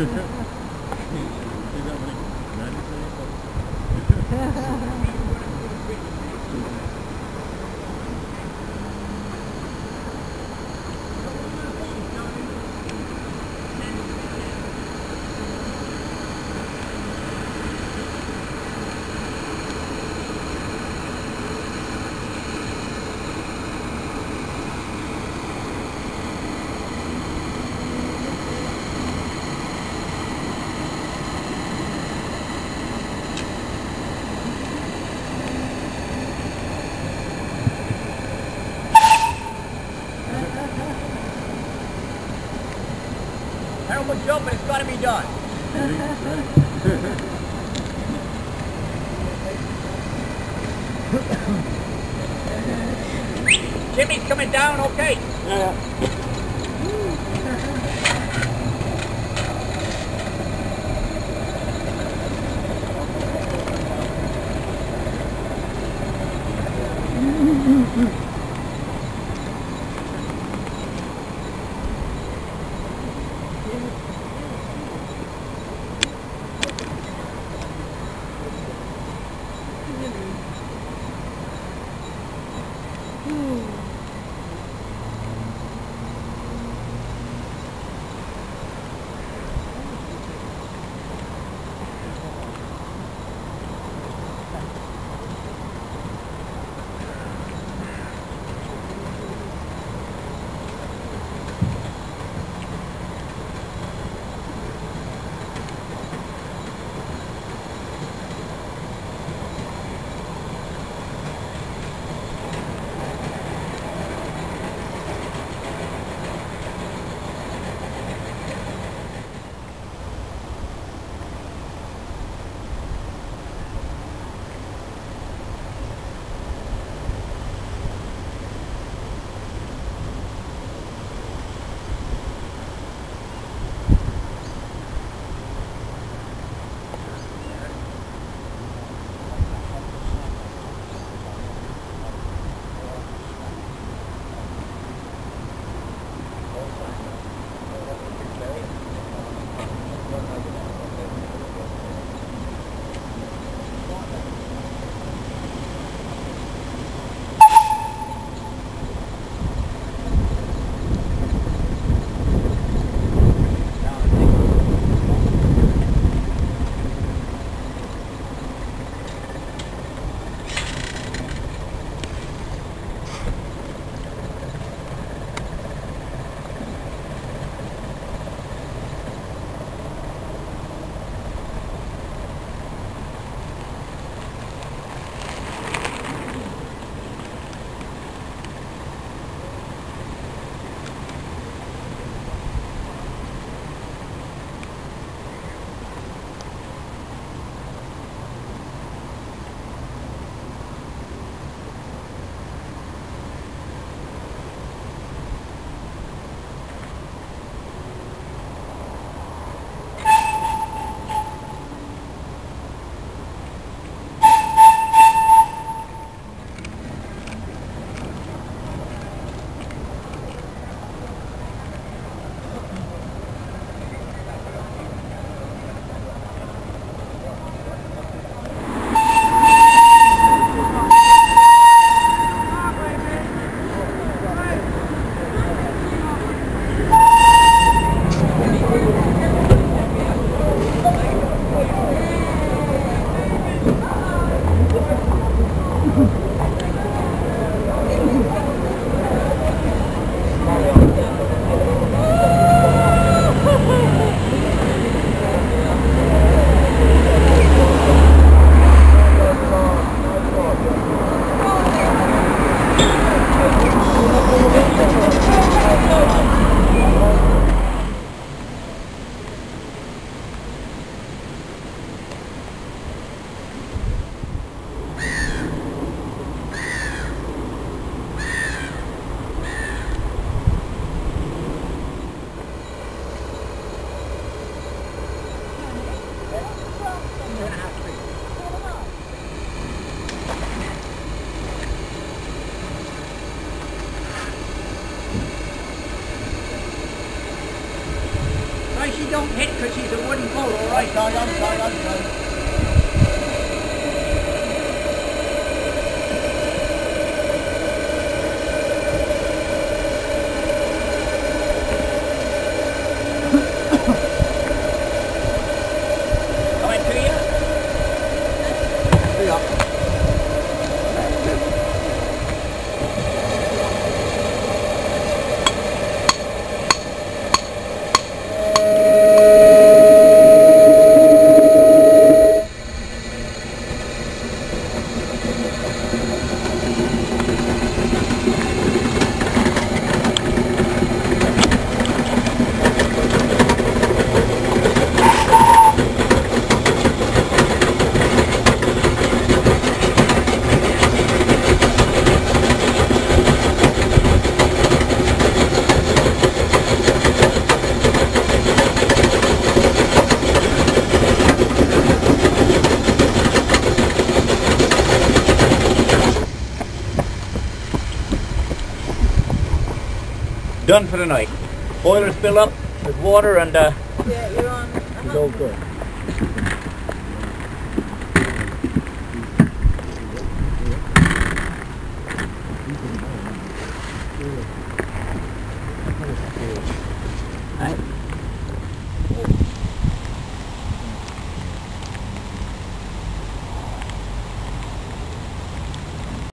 何それ Terrible joke, but it's got to be done. Jimmy's coming down, okay. Two Done for the night. Boilers fill up with water and uh, Yeah, you're on. It's all good.